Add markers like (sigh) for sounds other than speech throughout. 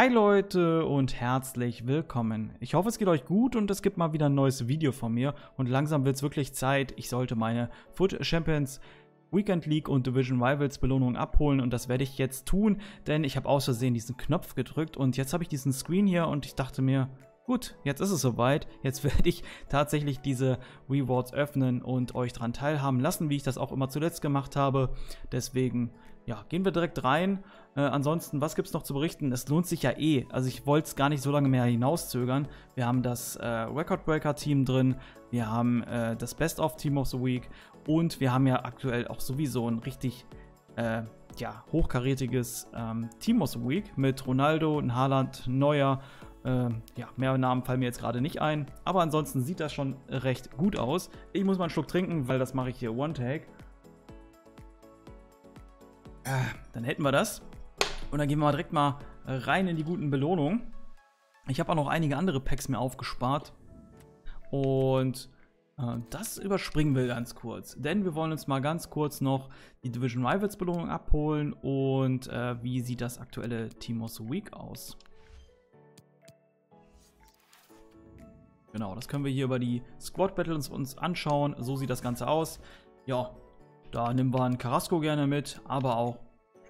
Hi Leute und herzlich willkommen. Ich hoffe es geht euch gut und es gibt mal wieder ein neues Video von mir und langsam wird es wirklich Zeit, ich sollte meine Foot Champions Weekend League und Division Rivals Belohnung abholen und das werde ich jetzt tun, denn ich habe aus Versehen diesen Knopf gedrückt und jetzt habe ich diesen Screen hier und ich dachte mir, Gut, jetzt ist es soweit. Jetzt (laughs) werde ich tatsächlich diese Rewards öffnen und euch daran teilhaben lassen, wie ich das auch immer zuletzt gemacht habe. Deswegen, ja, gehen wir direkt rein. Äh, ansonsten, was gibt es noch zu berichten? Es lohnt sich ja eh. Also ich wollte es gar nicht so lange mehr hinauszögern. Wir haben das äh, Record Breaker Team drin. Wir haben äh, das Best of Team of the Week. Und wir haben ja aktuell auch sowieso ein richtig äh, ja, hochkarätiges ähm, Team of the Week mit Ronaldo, Haaland, Neuer ähm, ja, mehr Namen fallen mir jetzt gerade nicht ein. Aber ansonsten sieht das schon recht gut aus. Ich muss mal einen Schluck trinken, weil das mache ich hier One-Take. Äh, dann hätten wir das. Und dann gehen wir mal direkt mal rein in die guten Belohnungen. Ich habe auch noch einige andere Packs mir aufgespart. Und äh, das überspringen wir ganz kurz. Denn wir wollen uns mal ganz kurz noch die Division Rivals Belohnung abholen. Und äh, wie sieht das aktuelle Team of the Week aus? Genau, das können wir hier über die Squad Battles uns anschauen. So sieht das Ganze aus. Ja, da nehmen wir einen Carrasco gerne mit, aber auch,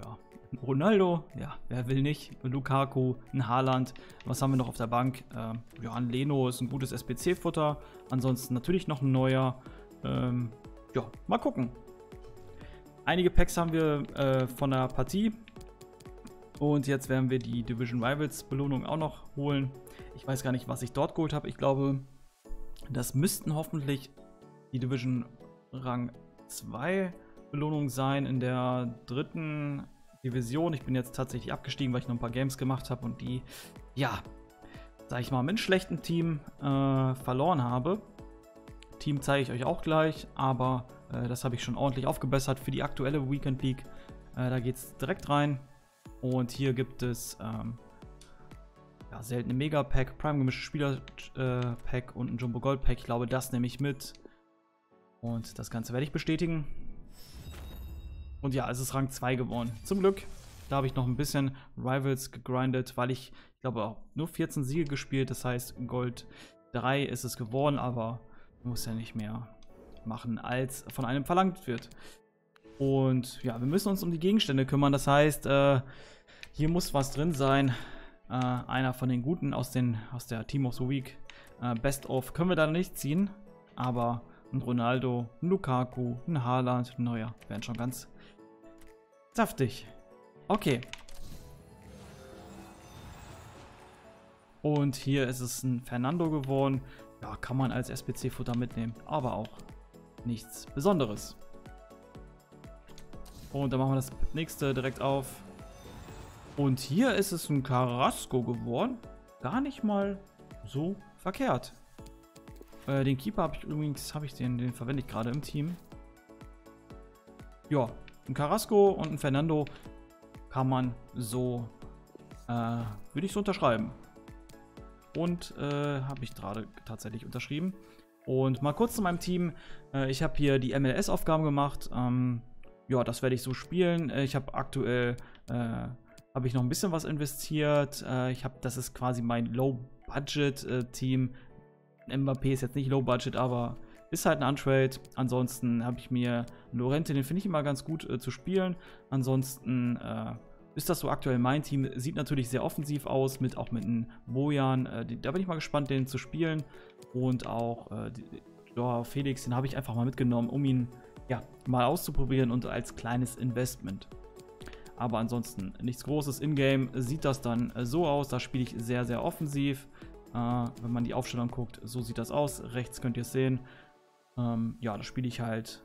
ja, Ronaldo, ja, wer will nicht, Lukaku, ein Haaland. Was haben wir noch auf der Bank? Ähm, ja, ein Leno ist ein gutes SPC-Futter. Ansonsten natürlich noch ein neuer. Ähm, ja, mal gucken. Einige Packs haben wir äh, von der Partie. Und jetzt werden wir die Division Rivals Belohnung auch noch holen. Ich weiß gar nicht, was ich dort geholt habe. Ich glaube, das müssten hoffentlich die Division Rang 2 Belohnungen sein in der dritten Division. Ich bin jetzt tatsächlich abgestiegen, weil ich noch ein paar Games gemacht habe und die, ja, sag ich mal, mit einem schlechten Team äh, verloren habe. Team zeige ich euch auch gleich, aber äh, das habe ich schon ordentlich aufgebessert für die aktuelle Weekend League. Äh, da geht es direkt rein. Und hier gibt es ähm, ja, seltene Mega-Pack, Prime gemischte Spieler-Pack äh, und ein Jumbo Gold-Pack. Ich glaube, das nehme ich mit. Und das Ganze werde ich bestätigen. Und ja, es ist Rang 2 geworden. Zum Glück. Da habe ich noch ein bisschen Rivals gegrindet, weil ich, ich glaube, auch nur 14 Siege gespielt. Das heißt, Gold 3 ist es geworden, aber muss ja nicht mehr machen, als von einem verlangt wird. Und ja, wir müssen uns um die Gegenstände kümmern. Das heißt, äh, hier muss was drin sein. Äh, einer von den Guten aus, den, aus der Team of the Week. Äh, Best of können wir da nicht ziehen. Aber ein Ronaldo, ein Lukaku, ein Haaland, ein Neuer wären schon ganz saftig. Okay. Und hier ist es ein Fernando geworden. Ja, kann man als SPC-Futter mitnehmen. Aber auch nichts Besonderes. Und dann machen wir das nächste direkt auf. Und hier ist es ein Carrasco geworden. Gar nicht mal so verkehrt. Äh, den Keeper habe ich übrigens, habe ich den, den verwende ich gerade im Team. Ja, ein Carrasco und ein Fernando kann man so, äh, würde ich so unterschreiben. Und äh, habe ich gerade tatsächlich unterschrieben. Und mal kurz zu meinem Team. Äh, ich habe hier die MLS-Aufgaben gemacht. Ähm, ja, das werde ich so spielen. Äh, ich habe aktuell äh, habe ich noch ein bisschen was investiert. Äh, ich habe, das ist quasi mein Low-Budget-Team. Äh, Mbappé ist jetzt nicht Low-Budget, aber ist halt ein Untrade. Ansonsten habe ich mir Lorente, den finde ich immer ganz gut äh, zu spielen. Ansonsten äh, ist das so aktuell mein Team. Sieht natürlich sehr offensiv aus, mit auch mit einem Bojan. Äh, da bin ich mal gespannt, den zu spielen. Und auch äh, ja, Felix, den habe ich einfach mal mitgenommen, um ihn ja, mal auszuprobieren und als kleines Investment. Aber ansonsten nichts Großes. In-game sieht das dann so aus. Da spiele ich sehr, sehr offensiv. Äh, wenn man die Aufstellung guckt, so sieht das aus. Rechts könnt ihr es sehen. Ähm, ja, da spiele ich halt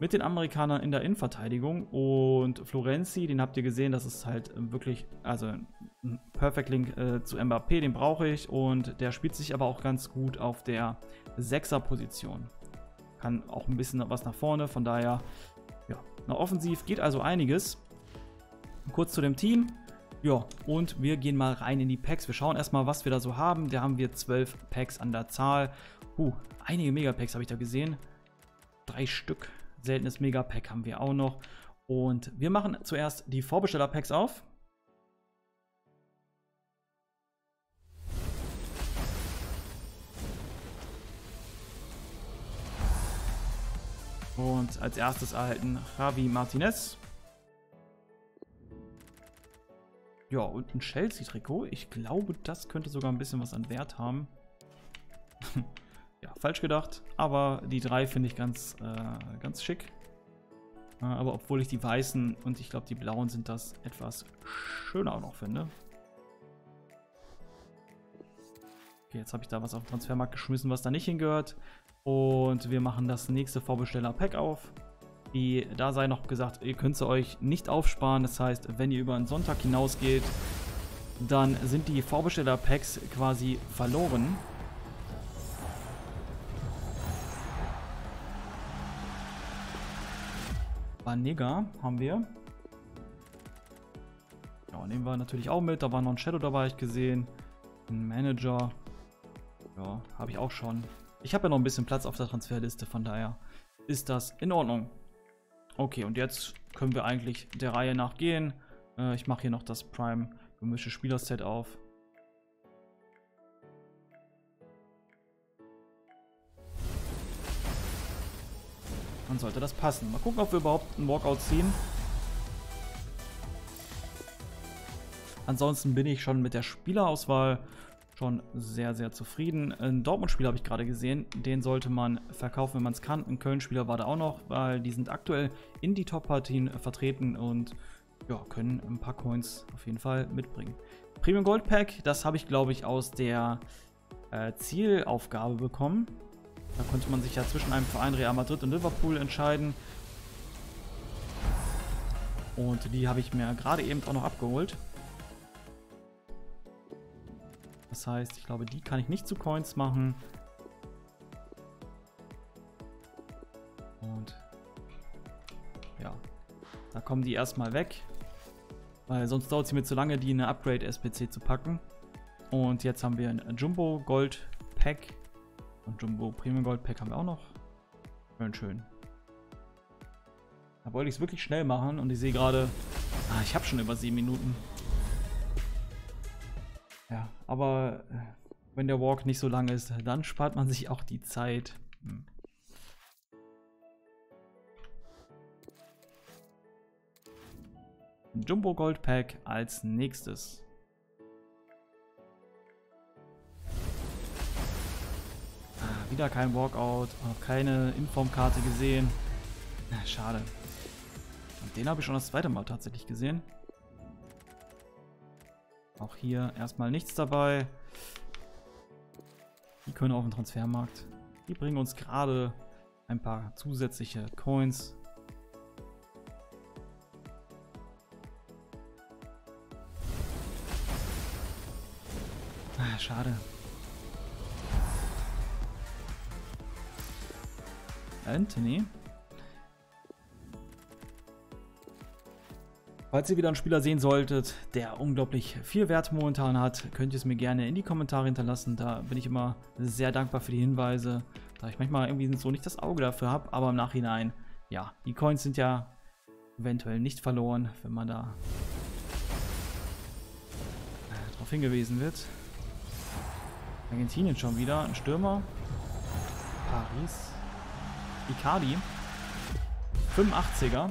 mit den Amerikanern in der Innenverteidigung. Und Florenzi, den habt ihr gesehen, das ist halt wirklich, also ein Perfect Link äh, zu Mbappé, den brauche ich. Und der spielt sich aber auch ganz gut auf der 6er-Position kann auch ein bisschen was nach vorne. Von daher, ja, nach offensiv geht also einiges. Kurz zu dem Team. Ja, und wir gehen mal rein in die Packs. Wir schauen erstmal, was wir da so haben. Da haben wir zwölf Packs an der Zahl. Uh, einige Megapacks habe ich da gesehen. Drei Stück. Seltenes Megapack haben wir auch noch. Und wir machen zuerst die Vorbesteller-Packs auf. Und als erstes erhalten Javi Martinez. Ja, und ein Chelsea-Trikot. Ich glaube, das könnte sogar ein bisschen was an Wert haben. (laughs) ja, falsch gedacht. Aber die drei finde ich ganz, äh, ganz schick. Aber obwohl ich die weißen und ich glaube die blauen sind das etwas schöner auch noch finde. Okay, jetzt habe ich da was auf den Transfermarkt geschmissen, was da nicht hingehört. Und wir machen das nächste Vorbesteller-Pack auf. Die, da sei noch gesagt, ihr könnt sie euch nicht aufsparen. Das heißt, wenn ihr über einen Sonntag hinausgeht, dann sind die Vorbesteller-Packs quasi verloren. Banega haben wir. Ja, nehmen wir natürlich auch mit. Da war noch ein Shadow dabei, ich gesehen. Ein Manager. Ja, habe ich auch schon. Ich habe ja noch ein bisschen Platz auf der Transferliste, von daher ist das in Ordnung. Okay, und jetzt können wir eigentlich der Reihe nach gehen. Äh, ich mache hier noch das Prime gemischte Spielerset auf. Dann sollte das passen. Mal gucken, ob wir überhaupt einen Walkout ziehen. Ansonsten bin ich schon mit der Spielerauswahl schon sehr, sehr zufrieden. Ein Dortmund-Spieler habe ich gerade gesehen, den sollte man verkaufen, wenn man es kann. Ein Köln-Spieler war da auch noch, weil die sind aktuell in die Top-Partien vertreten und ja, können ein paar Coins auf jeden Fall mitbringen. Premium Gold Pack, das habe ich glaube ich aus der äh, Zielaufgabe bekommen. Da konnte man sich ja zwischen einem Verein Real Madrid und Liverpool entscheiden. Und die habe ich mir gerade eben auch noch abgeholt. Das heißt, ich glaube, die kann ich nicht zu Coins machen. Und ja, da kommen die erstmal weg. Weil sonst dauert es mir zu lange, die in eine Upgrade-SPC zu packen. Und jetzt haben wir ein Jumbo Gold Pack. Und Jumbo Premium Gold Pack haben wir auch noch. Schön, schön. Da wollte ich es wirklich schnell machen und ich sehe gerade, ah, ich habe schon über sieben Minuten. Ja, aber äh, wenn der Walk nicht so lang ist, dann spart man sich auch die Zeit. Hm. Jumbo Gold Pack als nächstes. Ah, wieder kein Walkout, auch keine Informkarte gesehen. Na, schade. Und den habe ich schon das zweite Mal tatsächlich gesehen. Auch hier erstmal nichts dabei. Die können auf den Transfermarkt. Die bringen uns gerade ein paar zusätzliche Coins. Ah, schade. Anthony. Falls ihr wieder einen Spieler sehen solltet, der unglaublich viel Wert momentan hat, könnt ihr es mir gerne in die Kommentare hinterlassen. Da bin ich immer sehr dankbar für die Hinweise, da ich manchmal irgendwie so nicht das Auge dafür habe. Aber im Nachhinein, ja, die Coins sind ja eventuell nicht verloren, wenn man da äh, darauf hingewiesen wird. Argentinien schon wieder, ein Stürmer. Paris. Icardi. 85er.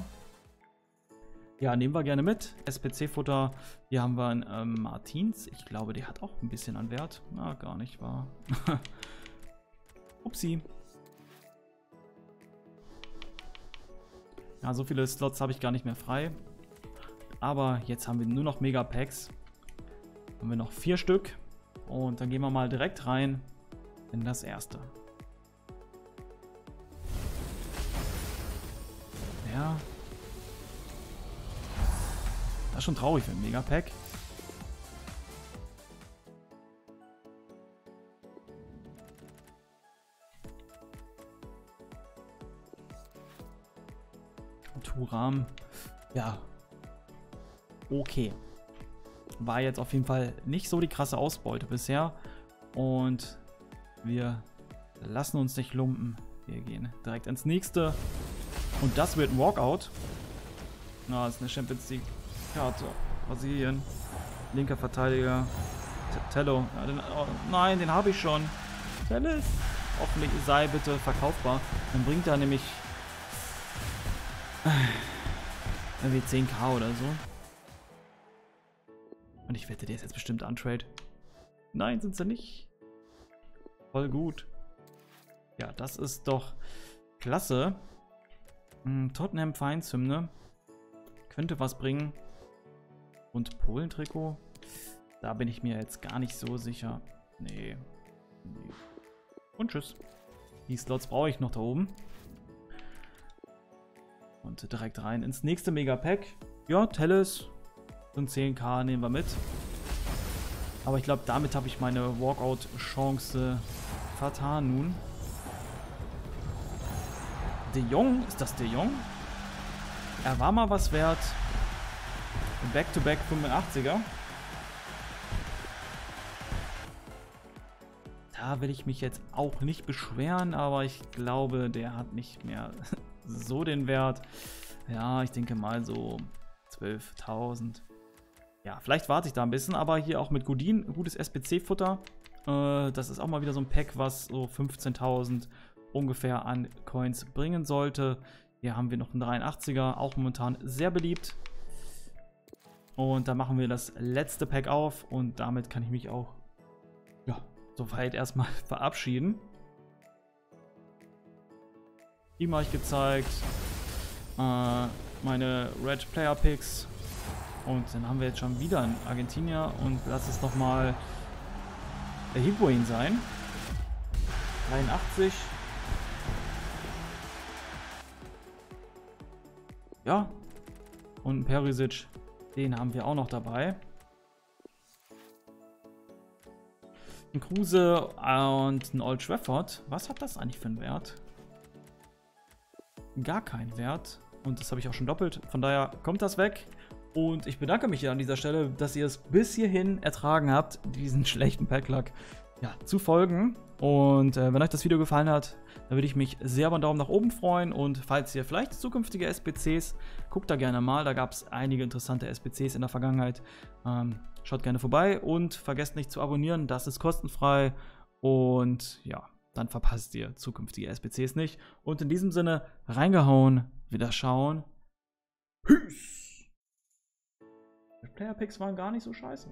Ja, nehmen wir gerne mit. SPC-Futter. Hier haben wir einen ähm, Martins. Ich glaube, der hat auch ein bisschen an Wert. Na, gar nicht wahr. (laughs) Upsi. Ja, so viele Slots habe ich gar nicht mehr frei. Aber jetzt haben wir nur noch Megapacks. Haben wir noch vier Stück. Und dann gehen wir mal direkt rein in das erste. Ja, ist schon traurig für ein Megapack. Turam. Ja. Okay. War jetzt auf jeden Fall nicht so die krasse Ausbeute bisher. Und wir lassen uns nicht lumpen. Wir gehen direkt ins nächste. Und das wird ein Walkout. Na, das ist eine Champions League Karte. Brasilien. Linker Verteidiger. Tello. Ja, den, oh, nein, den habe ich schon. Tellis. Hoffentlich sei bitte verkaufbar. Dann bringt er nämlich Irgendwie 10k oder so. Und ich wette, der ist jetzt bestimmt untrade. Nein, sind sie nicht. Voll gut. Ja, das ist doch klasse. Hm, Tottenham Vereinshymne. Könnte was bringen. Und Polen-Trikot. Da bin ich mir jetzt gar nicht so sicher. Nee. nee. Und tschüss. Die Slots brauche ich noch da oben. Und direkt rein ins nächste Megapack. Ja, Telles. Und 10k nehmen wir mit. Aber ich glaube, damit habe ich meine Walkout-Chance vertan nun. De Jong, ist das De Jong? Er war mal was wert. Back-to-back -back 85er. Da will ich mich jetzt auch nicht beschweren, aber ich glaube, der hat nicht mehr (laughs) so den Wert. Ja, ich denke mal so 12.000. Ja, vielleicht warte ich da ein bisschen, aber hier auch mit Godin, gutes SPC-Futter. Äh, das ist auch mal wieder so ein Pack, was so 15.000 ungefähr an Coins bringen sollte. Hier haben wir noch einen 83er, auch momentan sehr beliebt. Und da machen wir das letzte Pack auf und damit kann ich mich auch ja, soweit erstmal (laughs) verabschieden. Ihm habe ich gezeigt. Äh, meine Red Player Picks. Und dann haben wir jetzt schon wieder einen Argentinier und lass es nochmal der Higuain sein. 83. Ja. Und ein Perisic, den haben wir auch noch dabei. Ein Kruse und ein Old Trafford. Was hat das eigentlich für einen Wert? Gar keinen Wert. Und das habe ich auch schon doppelt. Von daher kommt das weg. Und ich bedanke mich hier an dieser Stelle, dass ihr es bis hierhin ertragen habt, diesen (laughs) schlechten Packluck ja, zu folgen. Und äh, wenn euch das Video gefallen hat, dann würde ich mich sehr über einen Daumen nach oben freuen. Und falls ihr vielleicht zukünftige SPCs, guckt da gerne mal. Da gab es einige interessante SPCs in der Vergangenheit. Ähm, schaut gerne vorbei und vergesst nicht zu abonnieren. Das ist kostenfrei. Und ja, dann verpasst ihr zukünftige SPCs nicht. Und in diesem Sinne, reingehauen, wieder schauen. Peace! Player Picks waren gar nicht so scheiße.